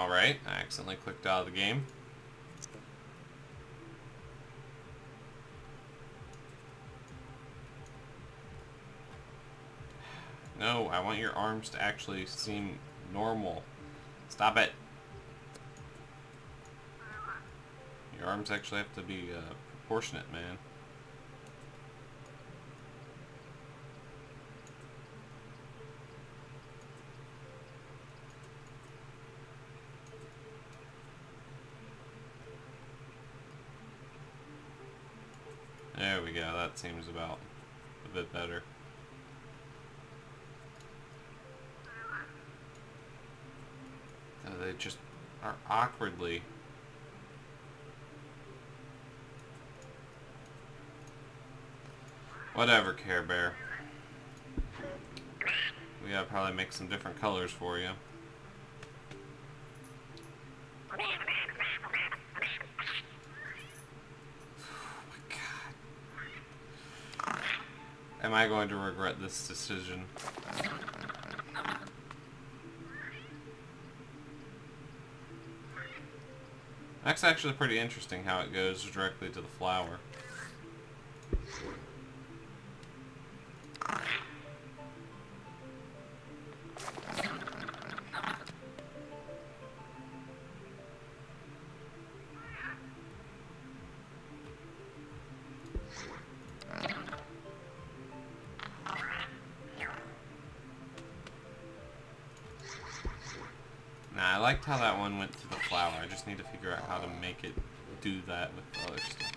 Alright, I accidentally clicked out of the game. No, I want your arms to actually seem normal. Stop it. Your arms actually have to be uh, proportionate, man. There we go, that seems about a bit better. Oh, they just are awkwardly Whatever, Care Bear. We gotta probably make some different colors for you. Oh my god. Am I going to regret this decision? That's actually pretty interesting how it goes directly to the flower. Nah, I liked how that one went to the flower. I just need to figure out how to make it do that with the other stuff.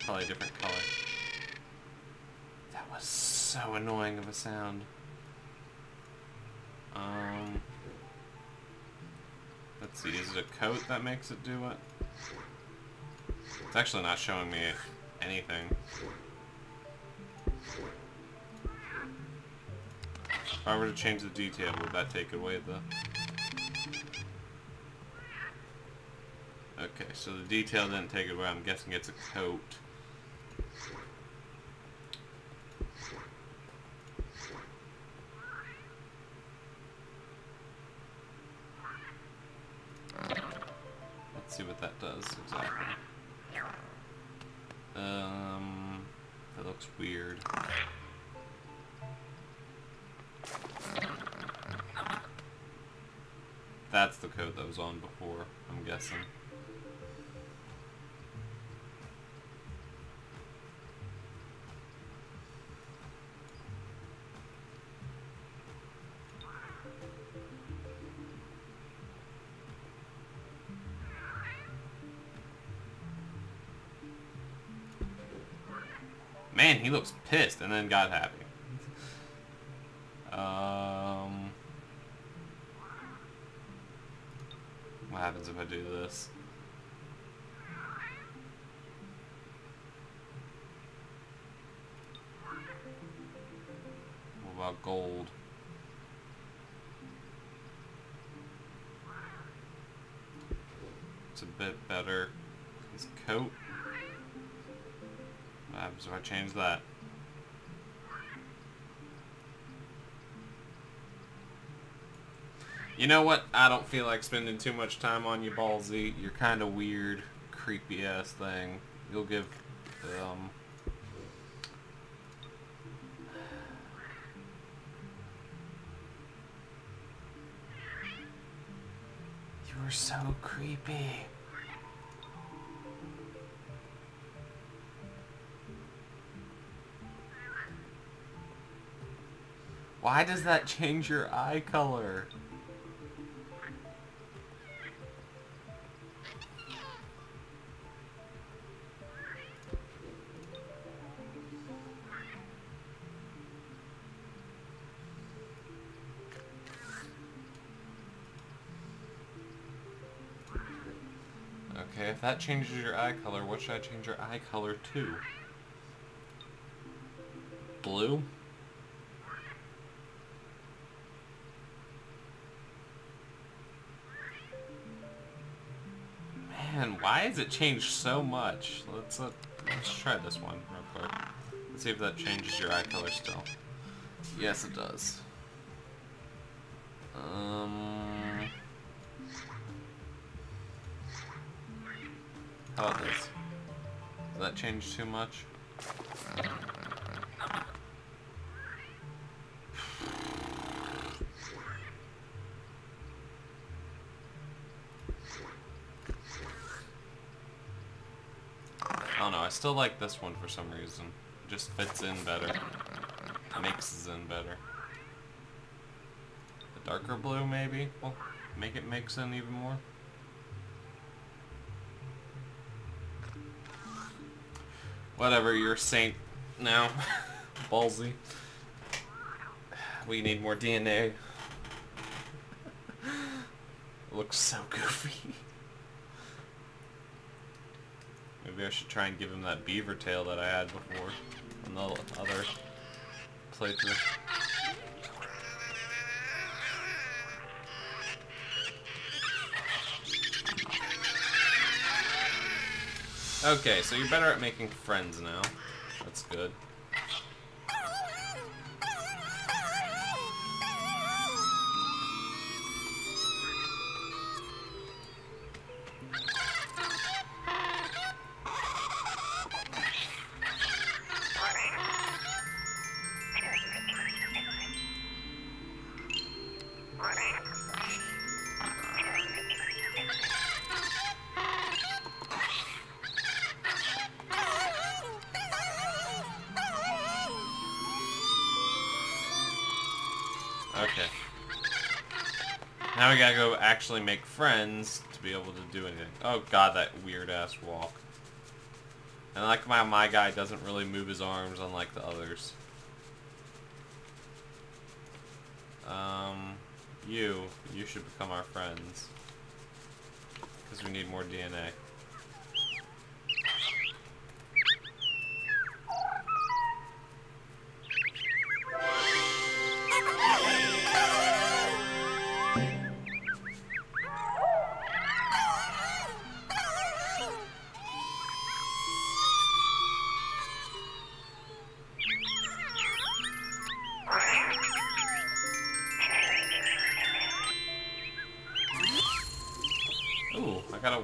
Probably a different color. That was so annoying of a sound. Um, let's see, is it a coat that makes it do it? It's actually not showing me anything. If I were to change the detail, would that take away the... so the detail didn't take it away. I'm guessing it's a coat. Let's see what that does exactly. Um, that looks weird. That's the code that was on before, I'm guessing. He looks pissed and then got happy. Um, what happens if I do this? What about gold? It's a bit better. His coat. What happens if I change that? You know what? I don't feel like spending too much time on you, Ballsy. You're kind of weird, creepy ass thing. You'll give, um... You are so creepy. Why does that change your eye color? Okay, if that changes your eye color, what should I change your eye color to? Blue? Man, why has it changed so much? Let's uh, let, us let us try this one real quick. Let's see if that changes your eye color still. Yes, it does. Um. How about this? Does that change too much? Still like this one for some reason. It just fits in better. Mixes in better. The darker blue, maybe? Will make it mix in even more. Whatever, you're a saint now. Ballsy. We need more DNA. looks so goofy. Maybe I should try and give him that beaver tail that I had before in the other playthrough. Okay, so you're better at making friends now. That's good. Gotta go actually make friends to be able to do anything. Oh god, that weird-ass walk. And like my my guy doesn't really move his arms unlike the others. Um, you, you should become our friends. Because we need more DNA.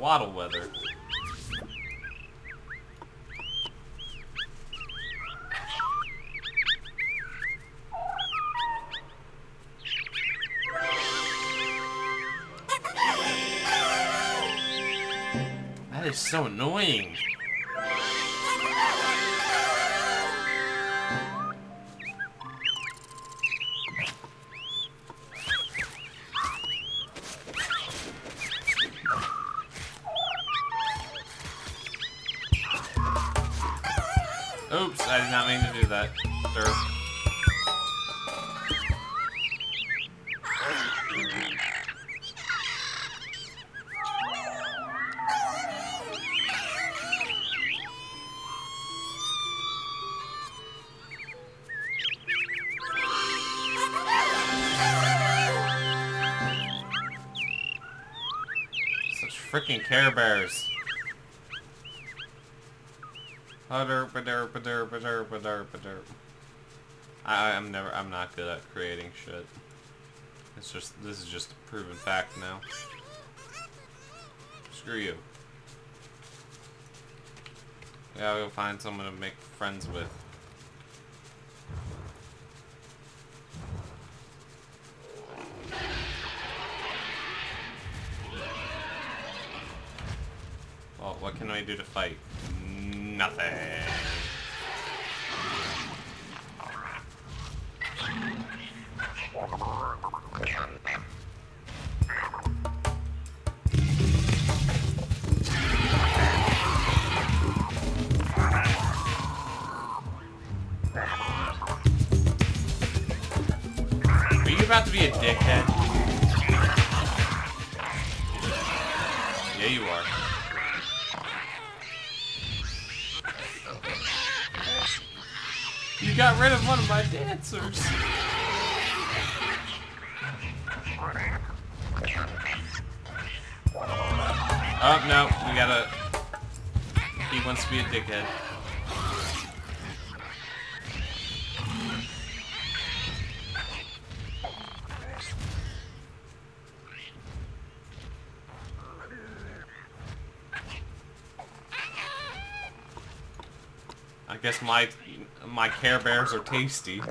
Waddle weather. That is so annoying. Freaking Care Bears. I, I'm never, I'm not good at creating shit. It's just, this is just a proven fact now. Screw you. Yeah, gotta go find someone to make friends with. Well, what can I do to fight? Nothing. Dancers. Oh, no, we gotta... He wants to be a dickhead. I guess my my Care Bears are tasty.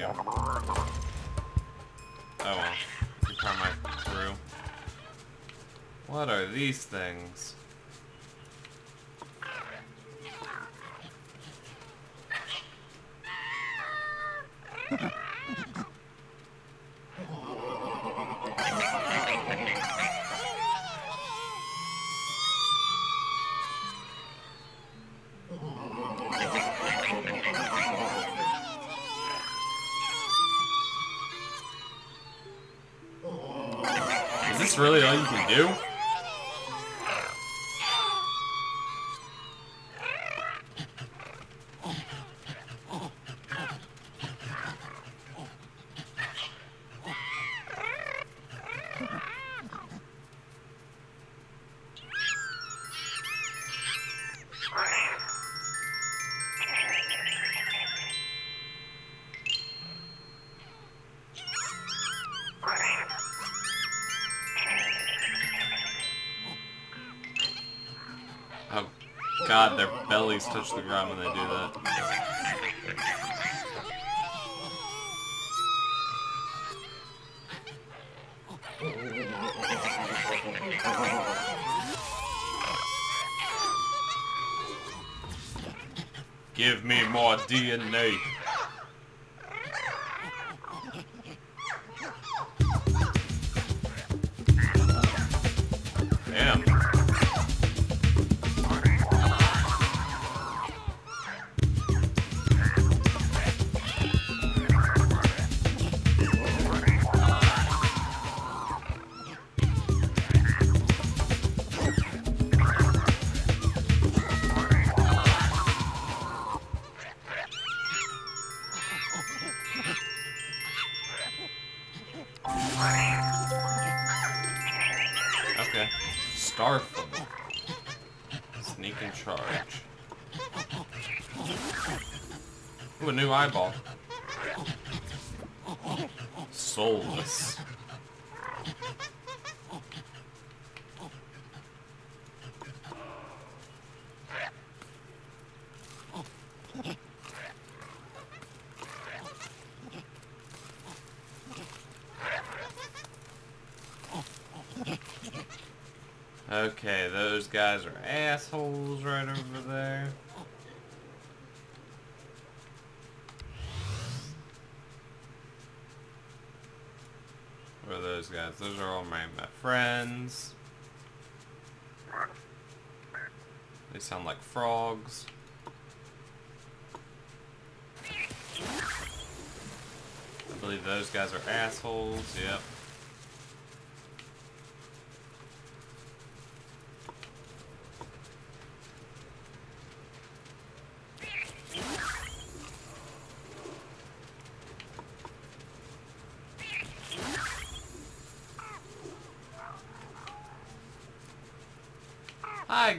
Made friends with you. Oh well. You try my through. What are these things? Do? God, their bellies touch the ground when they do that. Give me more DNA. Okay, those guys are assholes right over there. What are those guys? Those are all my, my friends. They sound like frogs. I believe those guys are assholes, yep.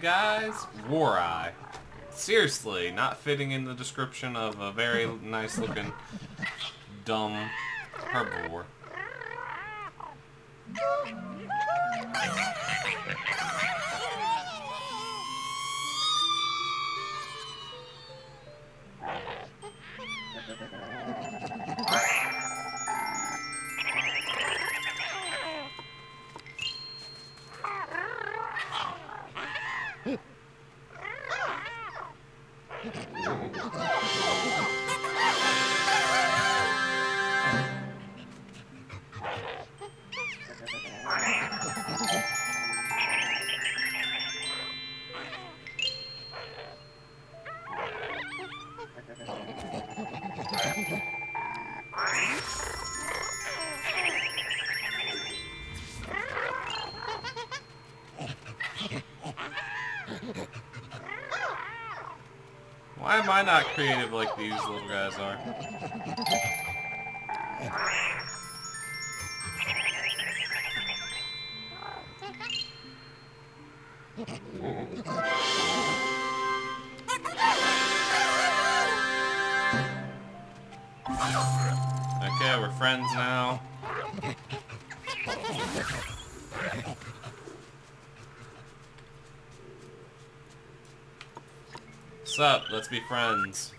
guys? War Eye. Seriously, not fitting in the description of a very nice looking, dumb herbivore. Why am I not creative like these little guys are? Okay, we're friends now. Sup? Let's be friends.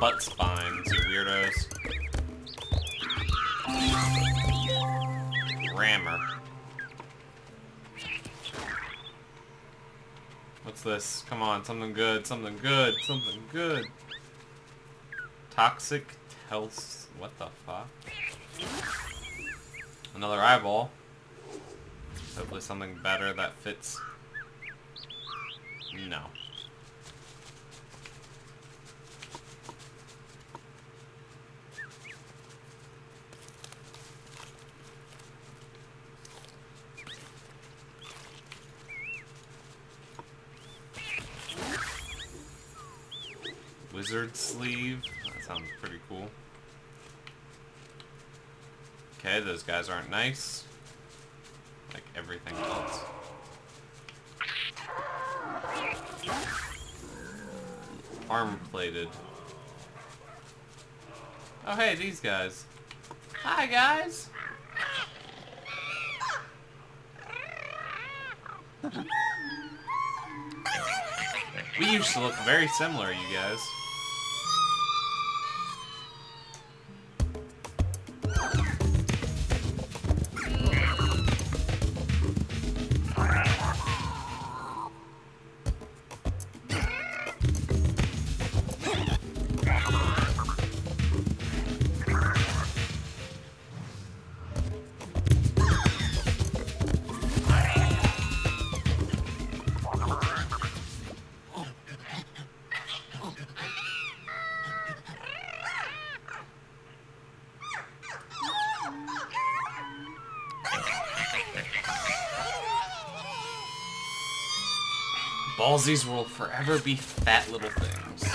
Butt spines, you weirdos. Rammer. What's this? Come on, something good, something good, something good. Toxic Tels... What the fuck? Another eyeball. Hopefully something better that fits. No. Wizard sleeve. That sounds pretty cool. Okay, those guys aren't nice. Like everything else. Arm plated. Oh hey, these guys. Hi guys! We used to look very similar, you guys. you Ballsies will forever be fat little things.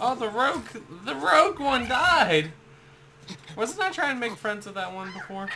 Oh, the rogue, the rogue one died. Wasn't I trying to make friends with that one before?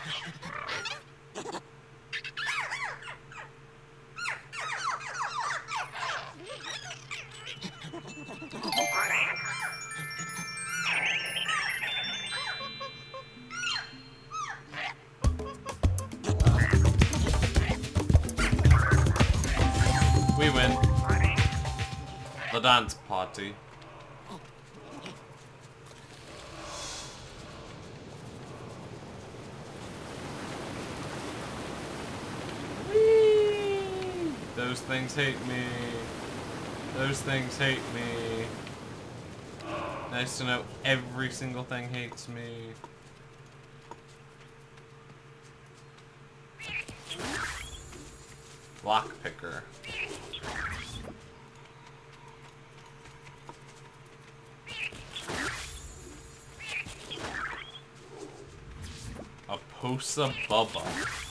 Hate me. Those things hate me. Nice to know every single thing hates me. Lockpicker. A Posa Bubba.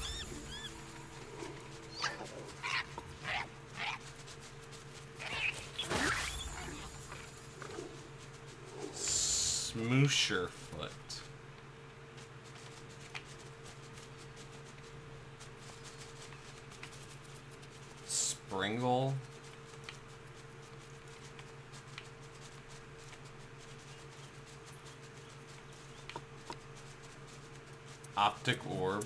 Smoosher foot. Springle. Optic orb.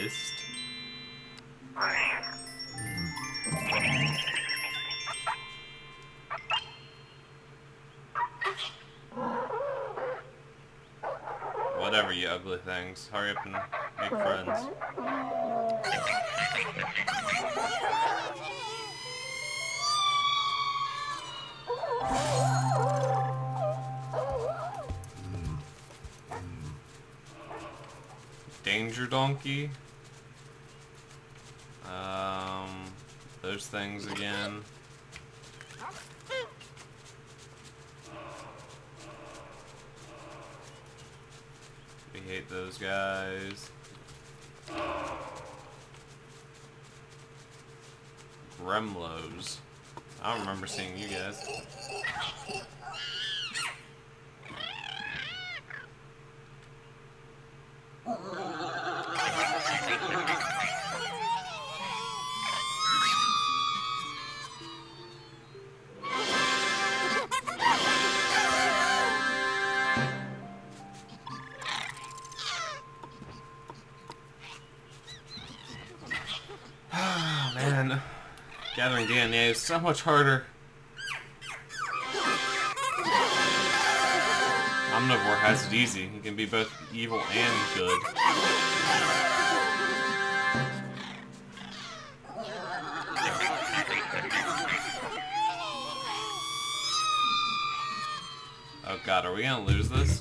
I bist. Whatever, you ugly things. Hurry up and make friends. Danger Donkey. Those things again. We hate those guys. Gremlos. I don't remember seeing you guys. So much harder. Omnivore has it easy. He can be both evil and good. Oh god, are we gonna lose this?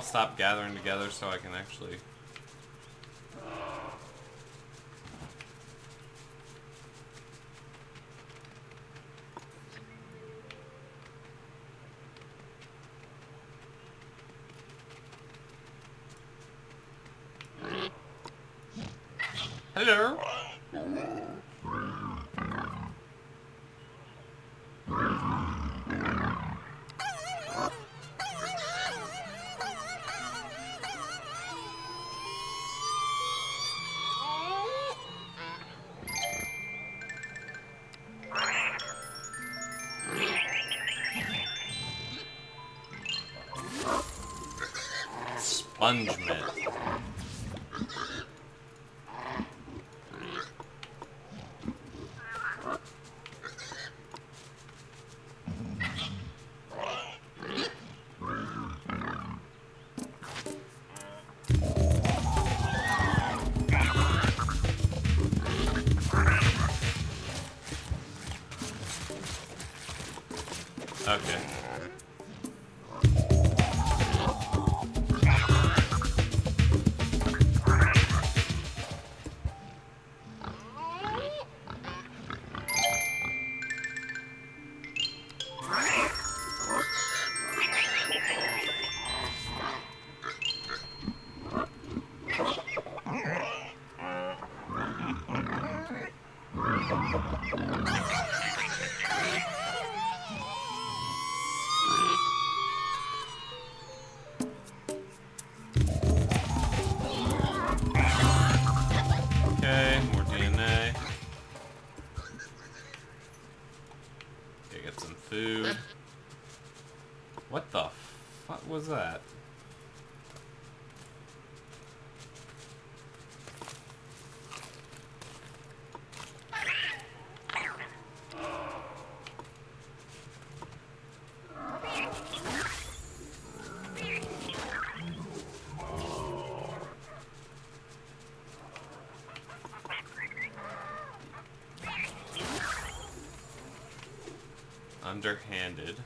All stop gathering together so I can actually... Sponge underhanded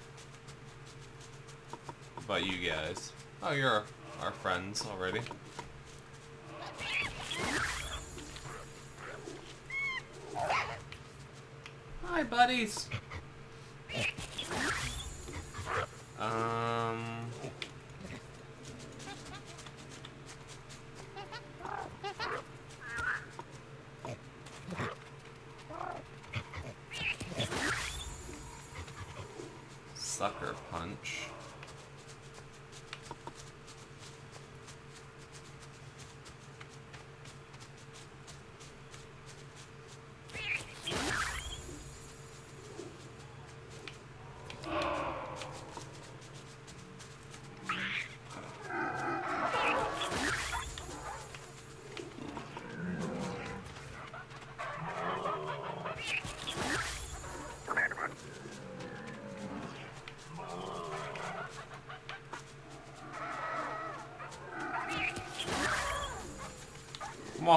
about you guys. Oh, you're our friends already. Hi, buddies. Um. Sucker punch.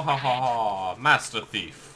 Mwahaha! Master Thief.